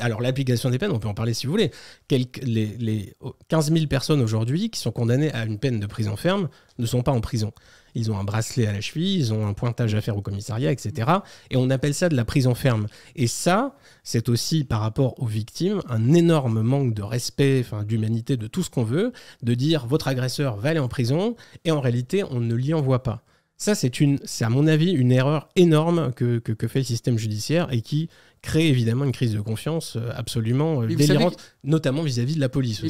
Alors l'application des peines, on peut en parler si vous voulez. Les 15 000 personnes aujourd'hui qui sont condamnées à une peine de prison ferme ne sont pas en prison. Ils ont un bracelet à la cheville, ils ont un pointage à faire au commissariat, etc. Et on appelle ça de la prison ferme. Et ça, c'est aussi par rapport aux victimes un énorme manque de respect, enfin, d'humanité, de tout ce qu'on veut, de dire votre agresseur va aller en prison et en réalité on ne l'y envoie pas. Ça, c'est une, c'est à mon avis une erreur énorme que, que, que, fait le système judiciaire et qui crée évidemment une crise de confiance euh, absolument euh, délirante, notamment vis-à-vis -vis de la police. Aussi.